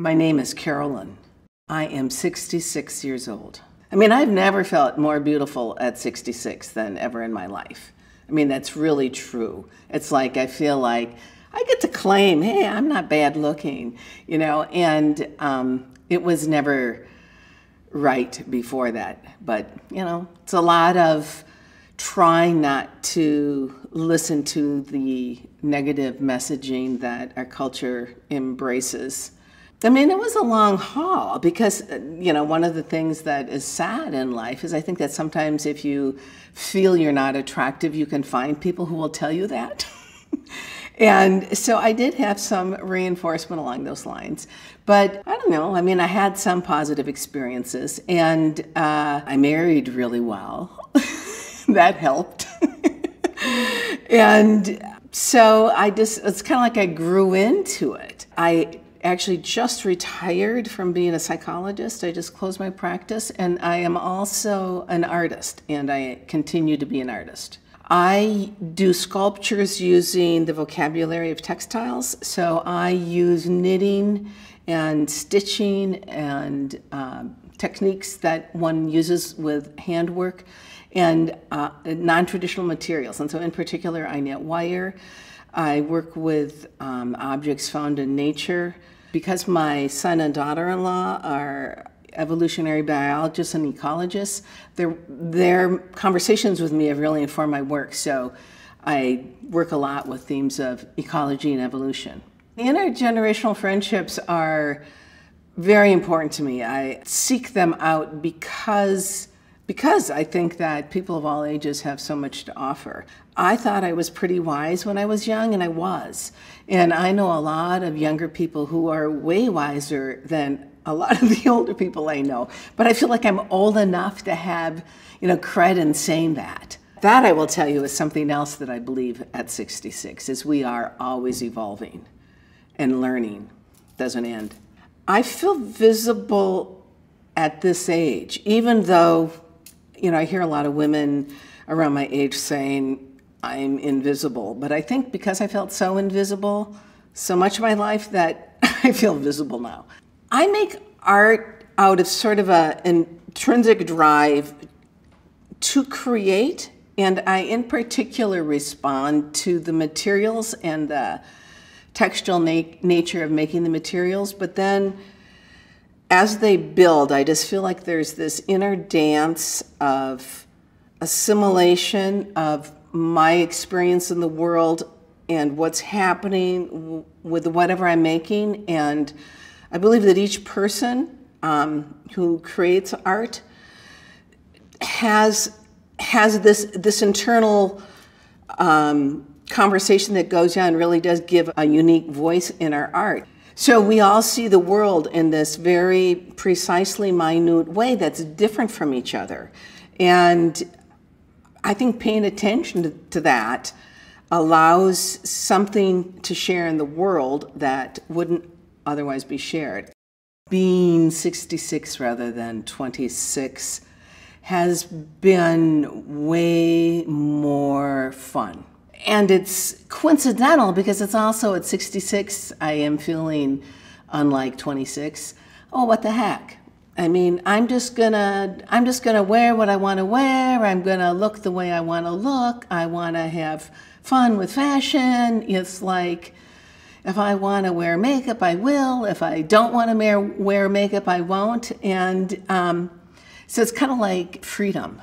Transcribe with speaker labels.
Speaker 1: My name is Carolyn. I am 66 years old. I mean, I've never felt more beautiful at 66 than ever in my life. I mean, that's really true. It's like I feel like I get to claim, hey, I'm not bad looking, you know, and um, it was never right before that. But, you know, it's a lot of trying not to listen to the negative messaging that our culture embraces I mean, it was a long haul because, you know, one of the things that is sad in life is I think that sometimes if you feel you're not attractive, you can find people who will tell you that. and so I did have some reinforcement along those lines. But I don't know, I mean, I had some positive experiences and uh, I married really well. that helped. and so I just, it's kind of like I grew into it. I actually just retired from being a psychologist. I just closed my practice, and I am also an artist, and I continue to be an artist. I do sculptures using the vocabulary of textiles, so I use knitting and stitching and uh, techniques that one uses with handwork and uh, non-traditional materials. And so in particular, I knit wire. I work with um, objects found in nature. Because my son and daughter-in-law are evolutionary biologists and ecologists, their, their conversations with me have really informed my work. So I work a lot with themes of ecology and evolution. The intergenerational friendships are very important to me. I seek them out because because I think that people of all ages have so much to offer. I thought I was pretty wise when I was young, and I was. And I know a lot of younger people who are way wiser than a lot of the older people I know. But I feel like I'm old enough to have, you know, cred in saying that. That I will tell you is something else that I believe at 66 is we are always evolving and learning doesn't end. I feel visible at this age, even though you know, I hear a lot of women around my age saying, I'm invisible. But I think because I felt so invisible so much of my life that I feel visible now. I make art out of sort of a intrinsic drive to create, and I in particular respond to the materials and the textual na nature of making the materials, but then as they build, I just feel like there's this inner dance of assimilation of my experience in the world and what's happening with whatever I'm making. And I believe that each person um, who creates art has has this this internal um, conversation that goes on. Really does give a unique voice in our art. So we all see the world in this very precisely minute way that's different from each other. And I think paying attention to, that allows something to share in the world that wouldn't otherwise be shared. Being 66 rather than 26 has been way more fun. And it's coincidental because it's also at 66, I am feeling unlike 26. Oh, what the heck? I mean, I'm just gonna, I'm just gonna wear what I want to wear. I'm gonna look the way I want to look. I want to have fun with fashion. It's like, if I want to wear makeup, I will. If I don't want to wear, wear makeup, I won't. And um, so it's kind of like freedom.